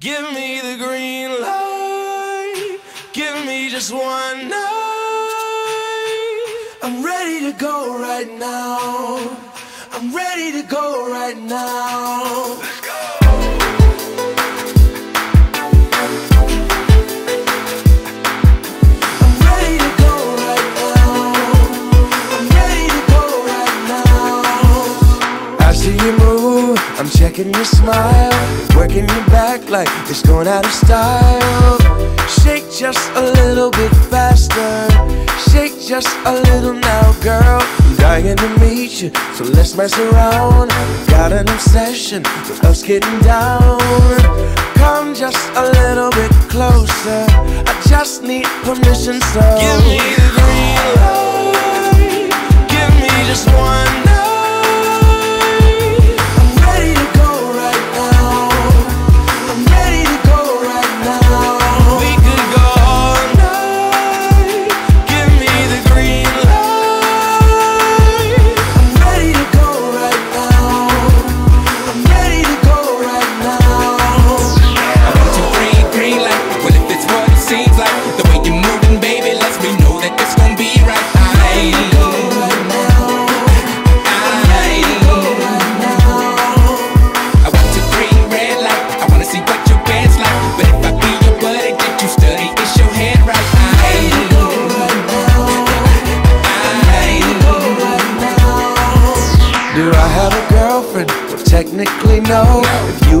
Give me the green light. Give me just one night. I'm ready to go right now. I'm ready to go right now. Checking your smile. Working your back like it's going out of style. Shake just a little bit faster. Shake just a little now, girl. I'm dying to meet you, so let's mess around. Got an obsession with us getting down. Come just a little bit closer. I just need permission, so give me the green light. Give me just one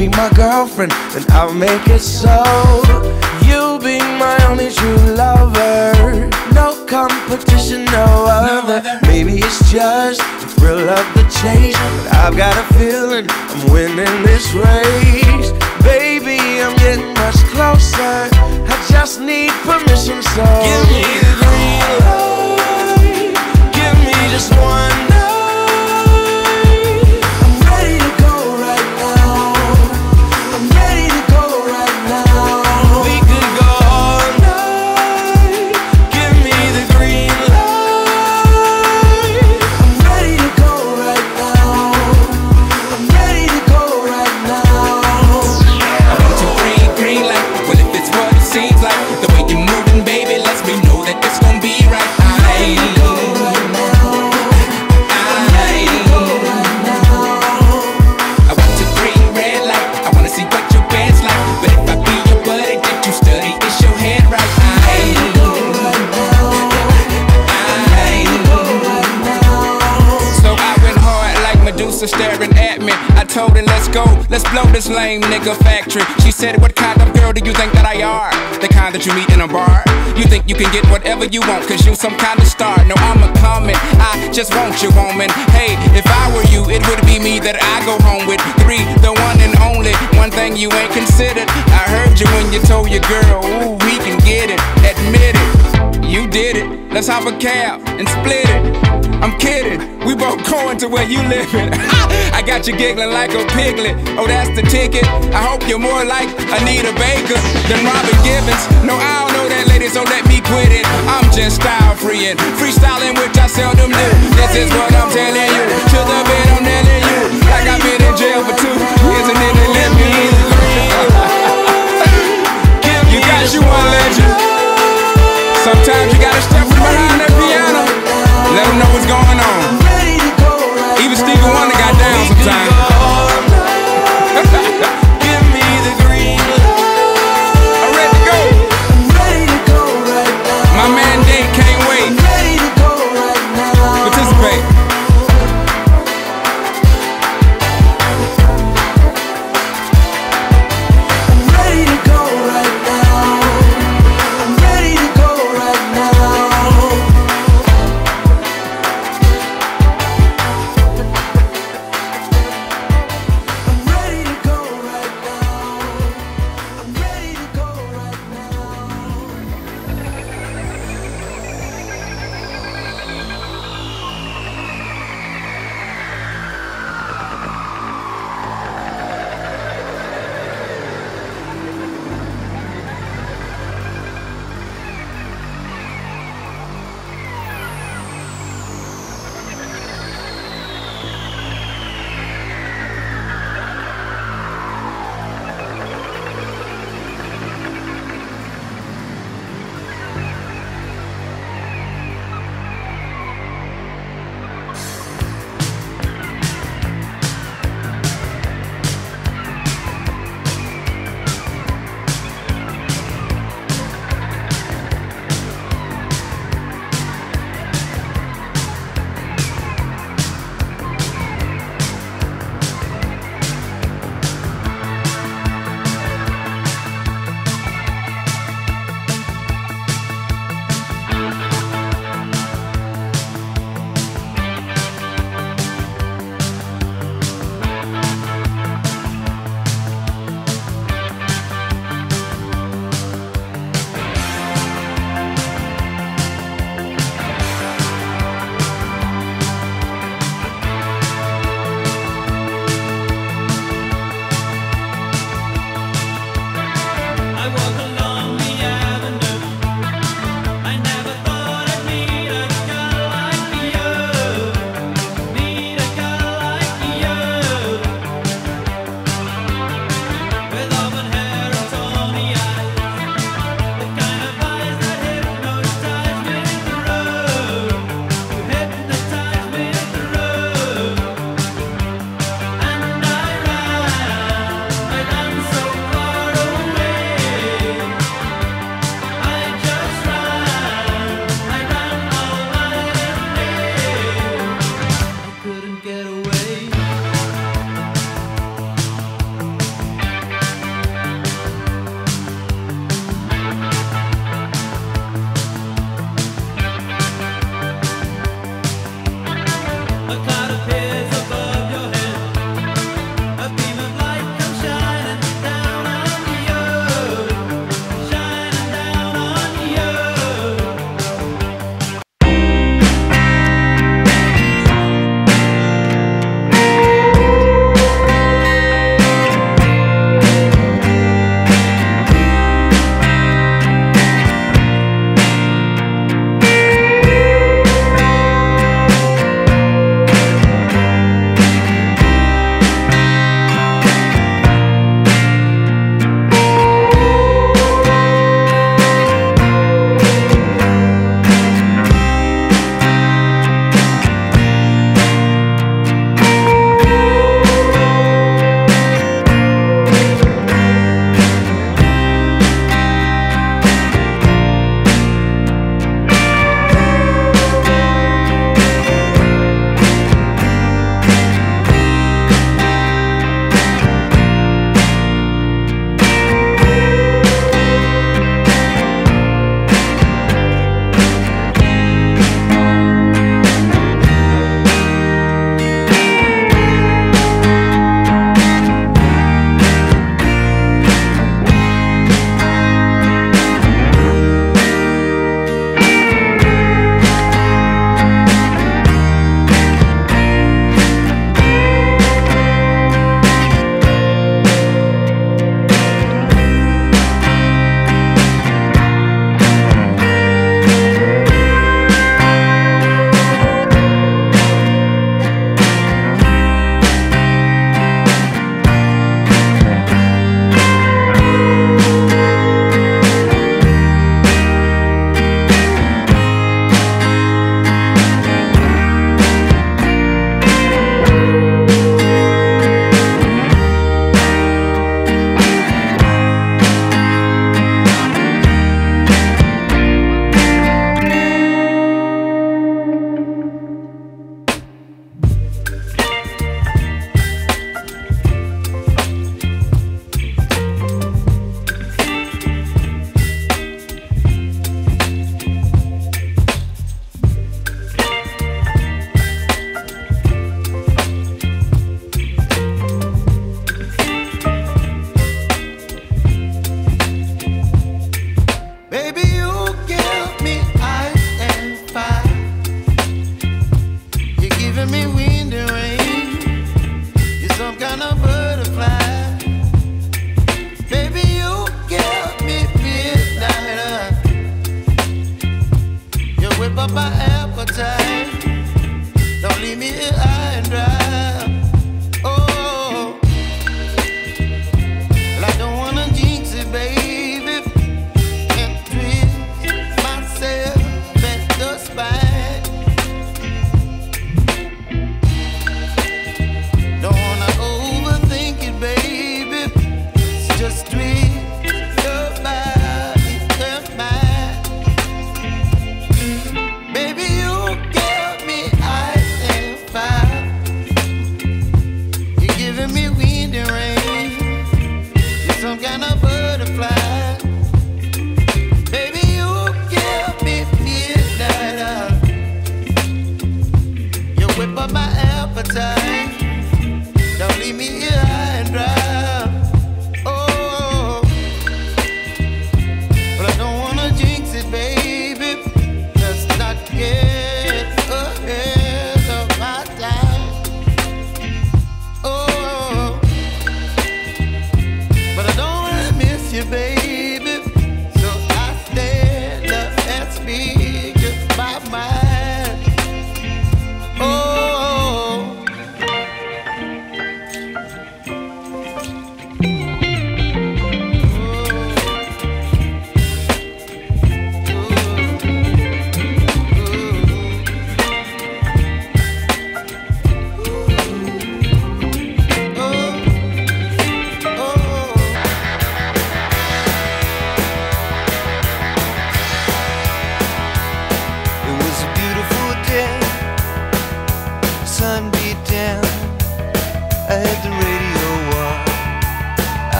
be my girlfriend, then I'll make it so. You'll be my only true lover. No competition, no other. Maybe it's just the thrill of the chase. But I've got a feeling I'm winning this race. Baby, I'm getting much closer. I just need permission, so give me the green light. Give me just one blow this lame nigga factory. She said, what kind of girl do you think that I are? The kind that you meet in a bar? You think you can get whatever you want, cause you some kind of star. No, I'm a comet, I just want you, woman. Hey, if I were you, it would be me that I go home with. Three, the one and only. One thing you ain't considered. I heard you when you told your girl, ooh, we can get it. Admit it. You did it. Let's hop a cab and split it. I'm kidding. We both going to where you living. I got you giggling like a piglet. Oh, that's the ticket. I hope you're more like Anita Baker than Robin Givens. No, I don't know that lady, so let me quit it. I'm just style freeing, freestyling, which I seldom do. This is what I'm telling you. To the bed, I'm nailing you. Like I've been in jail for two years and then they let me in. You got you one legend. Sometimes you gotta step from behind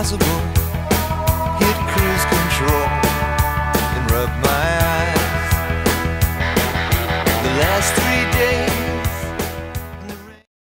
I